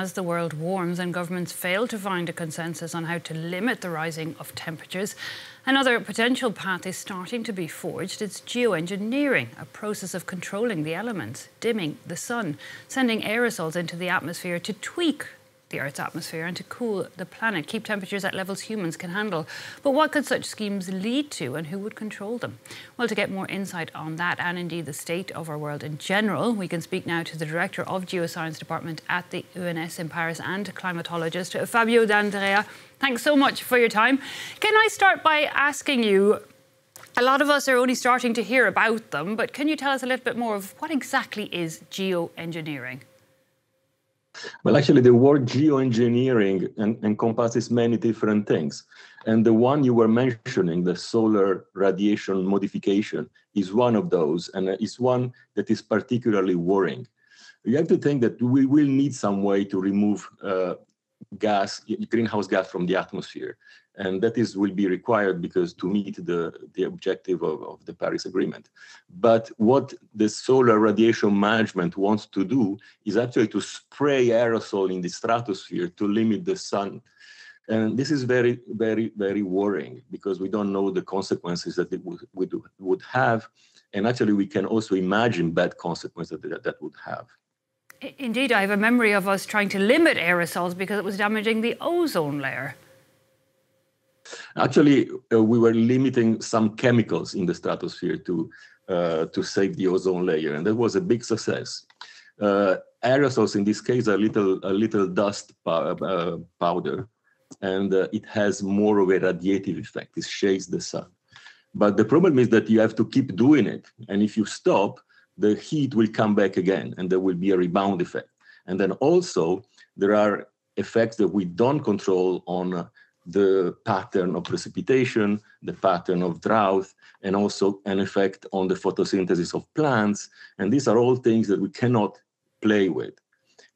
as the world warms and governments fail to find a consensus on how to limit the rising of temperatures. Another potential path is starting to be forged. It's geoengineering, a process of controlling the elements, dimming the sun, sending aerosols into the atmosphere to tweak the Earth's atmosphere and to cool the planet, keep temperatures at levels humans can handle. But what could such schemes lead to and who would control them? Well, to get more insight on that and indeed the state of our world in general, we can speak now to the Director of Geoscience Department at the ENS in Paris and climatologist Fabio D'Andrea. Thanks so much for your time. Can I start by asking you a lot of us are only starting to hear about them, but can you tell us a little bit more of what exactly is geoengineering? Well, actually, the word geoengineering en encompasses many different things. And the one you were mentioning, the solar radiation modification, is one of those, and it's one that is particularly worrying. You have to think that we will need some way to remove uh, gas, greenhouse gas from the atmosphere and that is will be required because to meet the, the objective of, of the Paris Agreement. But what the solar radiation management wants to do is actually to spray aerosol in the stratosphere to limit the sun. And this is very, very, very worrying because we don't know the consequences that it would, would, would have. And actually, we can also imagine bad consequences that that would have. Indeed, I have a memory of us trying to limit aerosols because it was damaging the ozone layer. Actually, uh, we were limiting some chemicals in the stratosphere to uh, to save the ozone layer, and that was a big success. Uh, aerosols, in this case, are little a little dust uh, powder, and uh, it has more of a radiative effect. It shades the sun. But the problem is that you have to keep doing it, and if you stop, the heat will come back again, and there will be a rebound effect. And then also there are effects that we don't control on uh, the pattern of precipitation, the pattern of drought, and also an effect on the photosynthesis of plants. And these are all things that we cannot play with.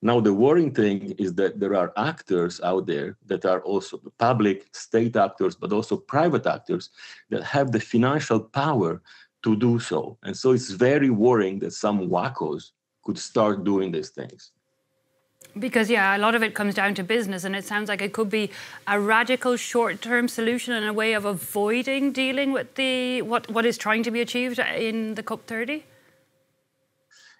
Now, the worrying thing is that there are actors out there that are also public, state actors, but also private actors that have the financial power to do so. And so it's very worrying that some wackos could start doing these things. Because, yeah, a lot of it comes down to business, and it sounds like it could be a radical short term solution and a way of avoiding dealing with the what, what is trying to be achieved in the COP30?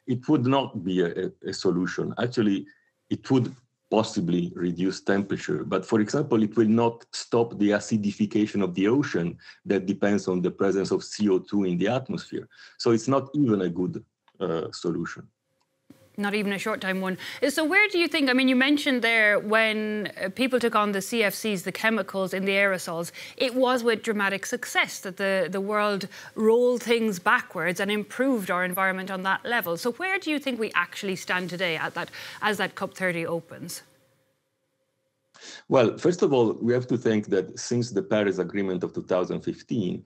It would not be a, a solution. Actually, it would possibly reduce temperature. But for example, it will not stop the acidification of the ocean that depends on the presence of CO2 in the atmosphere. So it's not even a good uh, solution not even a short time one. So where do you think, I mean, you mentioned there when uh, people took on the CFCs, the chemicals in the aerosols, it was with dramatic success that the, the world rolled things backwards and improved our environment on that level. So where do you think we actually stand today at that, as that COP30 opens? Well, first of all, we have to think that since the Paris Agreement of 2015,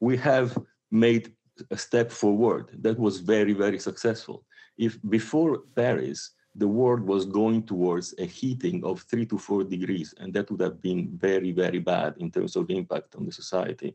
we have made a step forward that was very, very successful if before Paris, the world was going towards a heating of three to four degrees, and that would have been very, very bad in terms of impact on the society.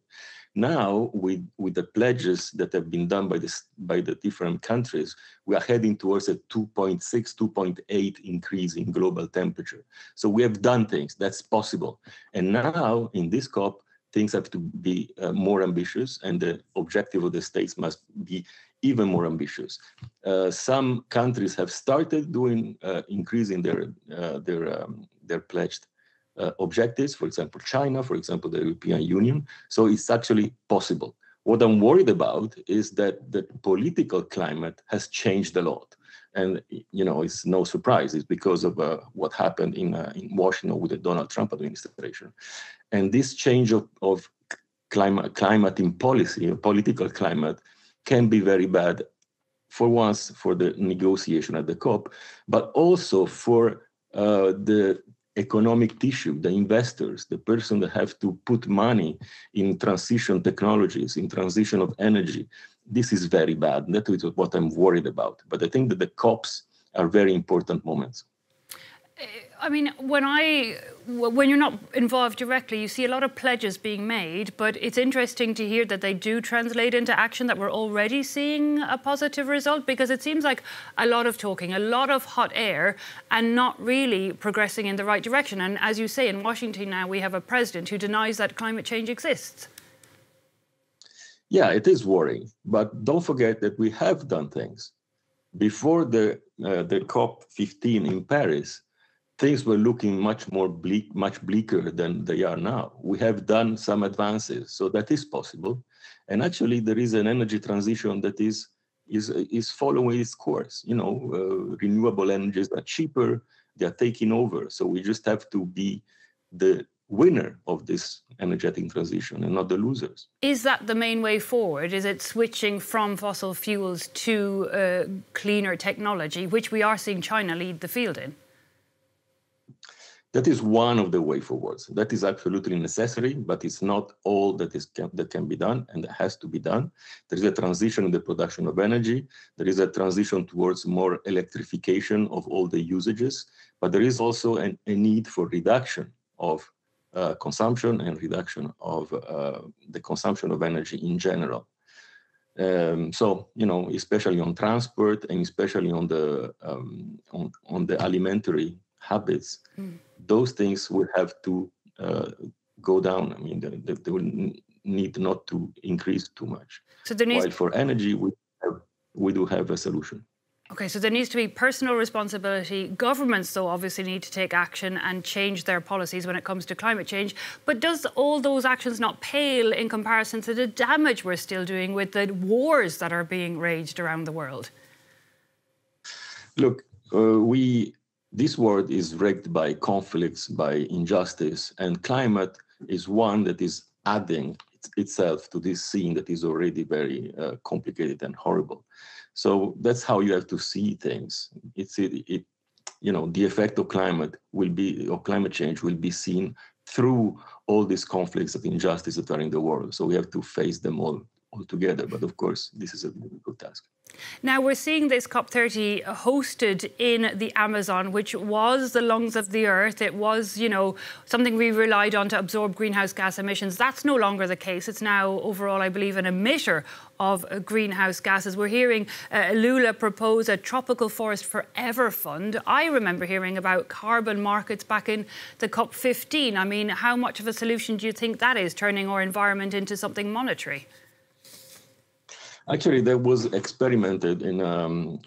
Now, with, with the pledges that have been done by, this, by the different countries, we are heading towards a 2.6, 2.8 increase in global temperature. So we have done things, that's possible. And now, in this COP, things have to be uh, more ambitious, and the objective of the states must be even more ambitious. Uh, some countries have started doing uh, increasing their uh, their um, their pledged uh, objectives. For example, China, for example, the European Union. So it's actually possible. What I'm worried about is that the political climate has changed a lot, and you know it's no surprise. It's because of uh, what happened in uh, in Washington with the Donald Trump administration, and this change of, of climate climate in policy, political climate can be very bad for once for the negotiation at the COP, but also for uh, the economic tissue, the investors, the person that have to put money in transition technologies, in transition of energy. This is very bad. And That is what I'm worried about. But I think that the COPs are very important moments. I mean, when I when you're not involved directly, you see a lot of pledges being made, but it's interesting to hear that they do translate into action. That we're already seeing a positive result because it seems like a lot of talking, a lot of hot air, and not really progressing in the right direction. And as you say, in Washington now we have a president who denies that climate change exists. Yeah, it is worrying, but don't forget that we have done things before the uh, the COP 15 in Paris things were looking much more bleak, much bleaker than they are now. We have done some advances, so that is possible. And actually, there is an energy transition that is is is following its course. You know, uh, renewable energies are cheaper; they are taking over. So we just have to be the winner of this energetic transition and not the losers. Is that the main way forward? Is it switching from fossil fuels to uh, cleaner technology, which we are seeing China lead the field in? That is one of the way forwards. That is absolutely necessary, but it's not all that is can, that can be done and that has to be done. There is a transition in the production of energy. There is a transition towards more electrification of all the usages, but there is also an, a need for reduction of uh, consumption and reduction of uh, the consumption of energy in general. Um, so you know, especially on transport and especially on the um, on, on the alimentary habits. Mm those things will have to uh, go down. I mean, they, they, will need not to increase too much. So there needs While for energy, we have, we do have a solution. Okay, so there needs to be personal responsibility. Governments, though, obviously need to take action and change their policies when it comes to climate change. But does all those actions not pale in comparison to the damage we're still doing with the wars that are being raged around the world? Look, uh, we this world is wrecked by conflicts, by injustice, and climate is one that is adding itself to this scene that is already very uh, complicated and horrible. So that's how you have to see things. It's it, it, you know, the effect of climate will be or climate change will be seen through all these conflicts of injustice that are in the world. So we have to face them all altogether. But of course, this is a difficult task. Now, we're seeing this COP30 hosted in the Amazon, which was the lungs of the earth. It was, you know, something we relied on to absorb greenhouse gas emissions. That's no longer the case. It's now, overall, I believe, an emitter of greenhouse gases. We're hearing uh, Lula propose a tropical forest forever fund. I remember hearing about carbon markets back in the COP15. I mean, how much of a solution do you think that is, turning our environment into something monetary? Actually, that was experimented in um,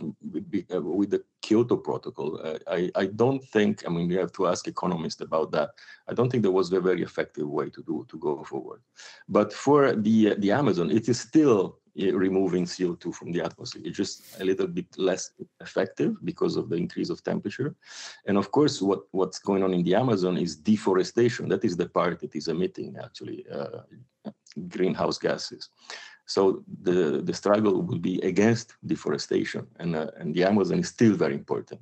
uh, with the Kyoto Protocol. Uh, I, I don't think. I mean, we have to ask economists about that. I don't think there was a very effective way to do to go forward. But for the the Amazon, it is still uh, removing CO2 from the atmosphere. It's just a little bit less effective because of the increase of temperature. And of course, what, what's going on in the Amazon is deforestation. That is the part that is emitting actually uh, greenhouse gases. So the, the struggle will be against deforestation, and, uh, and the Amazon is still very important.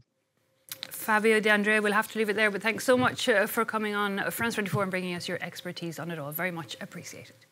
Fabio D'Andrea, we'll have to leave it there, but thanks so much uh, for coming on France 24 and bringing us your expertise on it all. Very much appreciated.